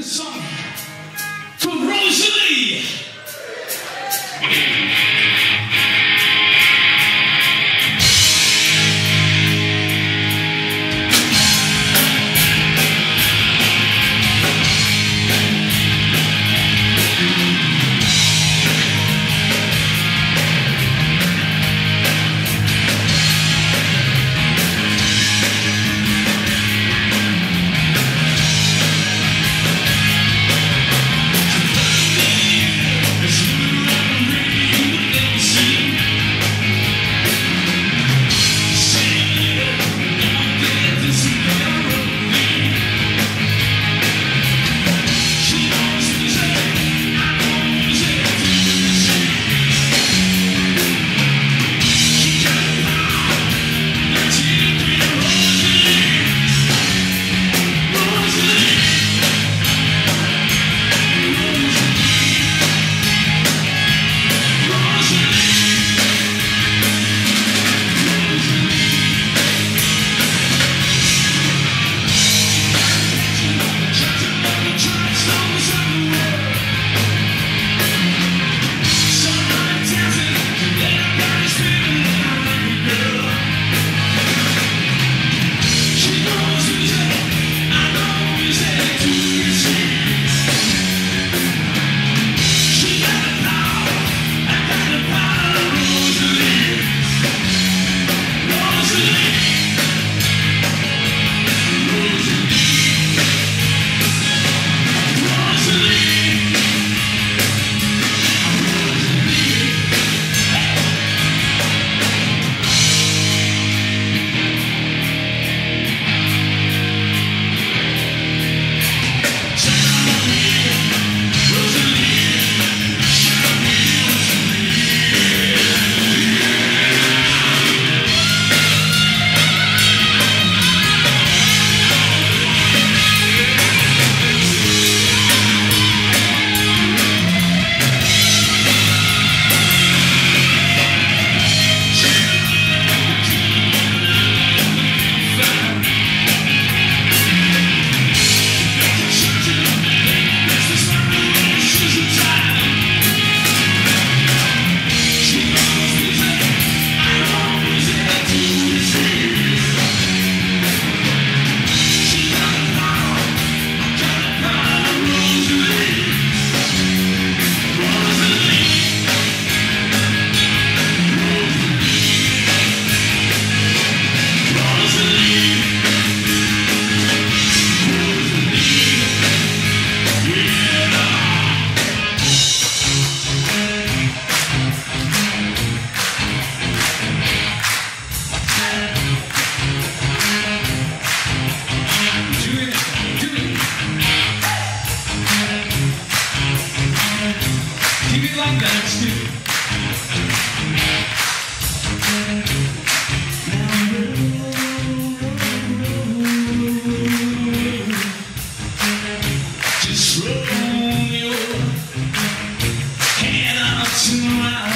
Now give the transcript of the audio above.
this song Slow on your head.